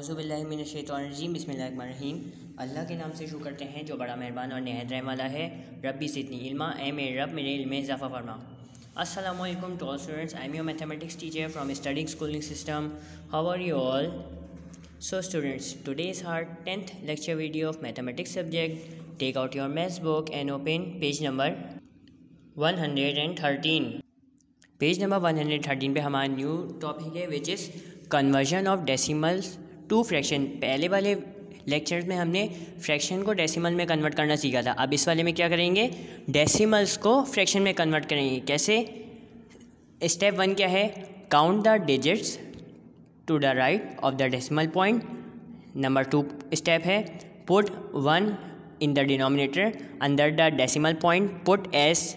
अज़ुबिल्लिमिनशैतरजीम बसमीम अल्लाह के नाम से शुरू करते हैं, जो बड़ा मेहरबान और नहायत रहम वाला है। रब्बी सितनी इल्मा एम ए रब, मेरे इल्म इजाफ़ा फरमा। वालेकुम to all students I am your mathematics teacher from studying schooling system how are you all so students today is our tenth lecture video of mathematics subject take out your maths book and open page number one hundred and thirteen page number one hundred thirteen पर हमारा new topic है which is conversion of decimals to fraction पहले वाले lecture में हमने fraction को decimal में convert करना सीखा था। अब इस वाले में क्या करेंगे? डेसिमल्स को फ्रैक्शन में कन्वर्ट करेंगे। कैसे? स्टेप वन क्या है? Count the digits to the right of the decimal point number two step है put one in the denominator under the decimal point put as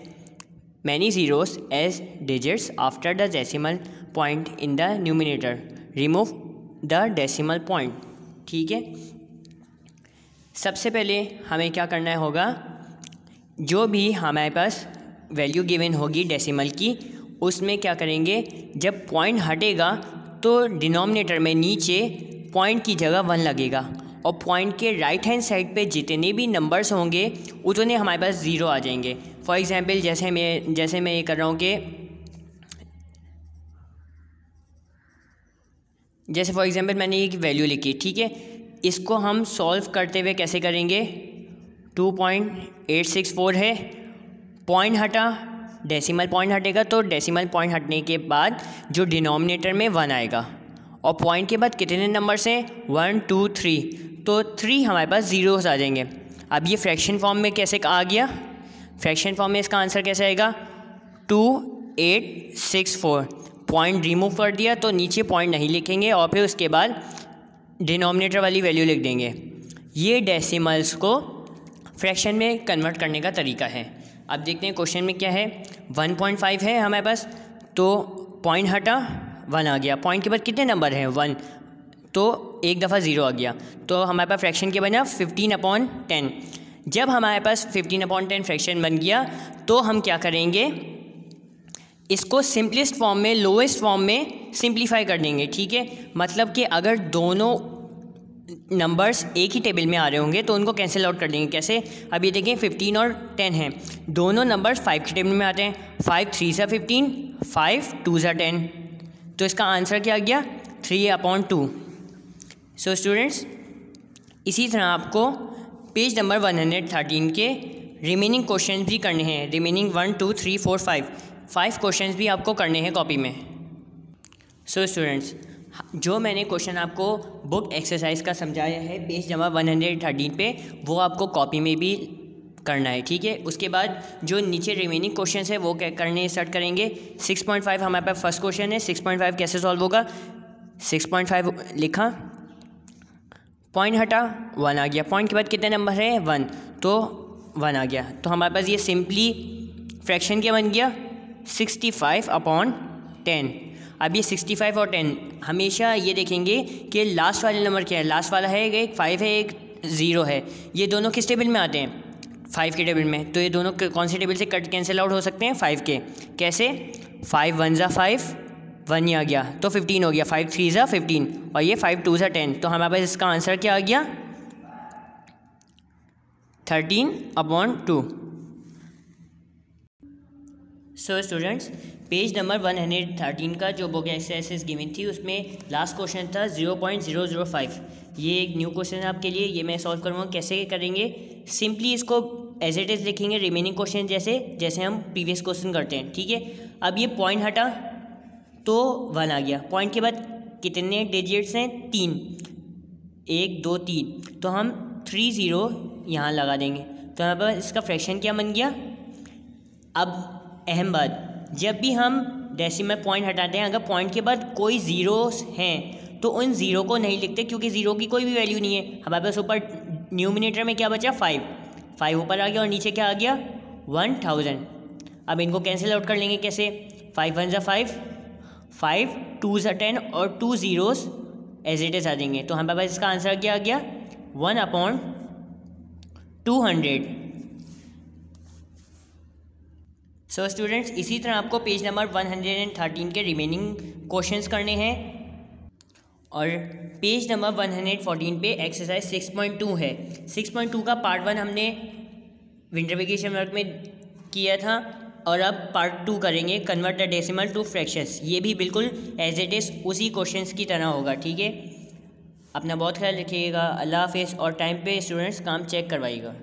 many zeros as digits after the decimal point in the numerator remove the decimal point ठीक है? सबसे पहले हमें क्या करना होगा? जो भी हमारे पास वैल्यू गिवन होगी डेसिमल की, उसमें क्या करेंगे? जब पॉइंट हटेगा तो डिनोमिनेटर में नीचे पॉइंट की जगह वन लगेगा। और पॉइंट के राइट हैंड साइड पे जितने भी नंबर्स होंगे, उतने हमारे पास ज़ीरो आ जाएँगे। फॉर एग्ज़ाम्पल जैसे मैं जैसे मैं ये कर रहा हूँ कि जैसे फॉर एग्ज़ाम्पल मैंने एक वैल्यू लिखी, ठीक है? इसको हम सॉल्व करते हुए कैसे करेंगे? Two point eight six four है। पॉइंट हटा डेसिमल पॉइंट हटेगा तो डेसिमल पॉइंट हटने के बाद जो डिनोमिनेटर में वन आएगा। और पॉइंट के बाद कितने नंबर्स हैं? वन टू थ्री तो थ्री हमारे पास ज़ीरोस आ जाएँगे। अब ये फ्रैक्शन फॉर्म में कैसे आ गया? फ्रैक्शन फॉर्म में इसका आंसर कैसे आएगा? Two eight six four point remove कर दिया तो नीचे पॉइंट नहीं लिखेंगे और फिर उसके बाद डिनोमिनेटर वाली वैल्यू लिख देंगे। ये डेसिमल्स को फ्रैक्शन में कन्वर्ट करने का तरीका है। अब देखते हैं क्वेश्चन में क्या है। 1.5 है हमारे पास तो पॉइंट हटा वन आ गया। पॉइंट के बाद कितने नंबर हैं? वन तो एक दफ़ा ज़ीरो आ गया। तो हमारे पास फ्रैक्शन के बना? फिफ्टीन अपॉन टेन जब हमारे पास फिफ्टीन अपॉन टेन फ्रैक्शन बन गया तो हम क्या करेंगे? इसको सिंपलेस्ट फॉर्म में लोएस्ट फॉर्म में सिंप्लीफाई कर देंगे, ठीक है? मतलब कि अगर दोनों नंबर्स एक ही टेबल में आ रहे होंगे तो उनको कैंसिल आउट कर देंगे। कैसे? अब ये देखें फिफ्टीन और टेन हैं। दोनों नंबर्स फाइव के टेबल में आते हैं। फाइव थ्री ज़ा फिफ्टीन फाइव टू ज़ा टेन तो इसका आंसर क्या आ गया? Three upon two so students इसी तरह आपको page number one hundred thirteen के रिमेनिंग क्वेश्चन भी करने हैं। Remaining one two three four five five question भी आपको करने हैं कॉपी में। सो so, स्टूडेंट्स जो मैंने क्वेश्चन आपको बुक एक्सरसाइज का समझाया है page number one hundred thirteen पे वो आपको कॉपी में भी करना है ठीक है? उसके बाद जो नीचे रिमेनिंग क्वेश्चन है वो करने स्टार्ट करेंगे। सिक्स पॉइंट फाइव हमारे पास फ़र्स्ट क्वेश्चन है सिक्स पॉइंट फाइव कैसे सॉल्व होगा? सिक्स पॉइंट फाइव लिखा। पॉइंट हटा वन आ गया। पॉइंट के बाद कितने नंबर है? वन तो वन आ गया। तो हमारे पास ये सिंपली फ्रैक्शन क्या बन गया? सिक्सटी फाइव अपॉन टेन अब ये सिक्सटी फाइव और टेन हमेशा ये देखेंगे कि लास्ट वाले नंबर क्या है? लास्ट वाला है एक फाइव है एक ज़ीरो है. ये दोनों किस टेबल में आते हैं? फाइव के टेबल में. तो ये दोनों कौन से टेबल से कट कैंसिल आउट हो सकते हैं? फाइव के. कैसे? फाइव वन ज़ा फाइव वन ही आ गया. तो फिफ्टीन हो गया. फाइव थ्री ज़ा फिफ्टीन और ये फाइव टू ज़ा टेन तो हमारे पास इसका आंसर क्या आ गया? Thirteen upon two so students page number one hundred thirteen का जो बुक एक्सरसाइज गिवन थी, उसमें लास्ट क्वेश्चन था zero point zero zero five ये एक न्यू क्वेश्चन है आपके लिए, ये मैं सॉल्व करूँगा, कैसे करेंगे? सिंपली इसको एज इट इज़ लिखेंगे रिमेनिंग क्वेश्चन जैसे जैसे हम प्रीवियस क्वेश्चन करते हैं, ठीक है? अब ये पॉइंट हटा तो वन आ गया। पॉइंट के बाद कितने डिजिट्स हैं? तीन। एक, दो, तीन। तो हम थ्री ज़ीरो यहाँ लगा देंगे। तो यहाँ पर इसका फ्रैक्शन क्या बन गया? अब अहम बात। जब भी हम डेसिमल पॉइंट हटाते हैं, अगर पॉइंट के बाद कोई ज़ीरोस हैं तो उन ज़ीरो को नहीं लिखते क्योंकि ज़ीरो की कोई भी वैल्यू नहीं है। हमारे पास ऊपर न्यूमिनेटर में क्या बचा? फाइव फाइव ऊपर आ गया और नीचे क्या आ गया? वन थाउज़ेंड अब इनको कैंसिल आउट कर लेंगे कैसे? फाइव वन ज़ा फाइव फाइव टू ज़ा टेन और two zeros as it is आ जाएँगे। तो हमारे पास इसका आंसर क्या आ गया? One upon two hundred so so, students इसी तरह आपको page number one hundred and thirteen के रिमेनिंग क्वेश्चंस करने हैं। और page number one hundred fourteen पे एक्सरसाइज सिक्स पॉइंट टू है। सिक्स पॉइंट टू का पार्ट वन हमने विंटर वेकेशन वर्क में किया था और अब पार्ट टू करेंगे convert the decimal to fractions ये भी बिल्कुल एज इट इज़ उसी क्वेश्चंस की तरह होगा ठीक है? अपना बहुत ख्याल रखिएगा। अल्लाह हाफिज़ और टाइम पे स्टूडेंट्स काम चेक करवाइएगा।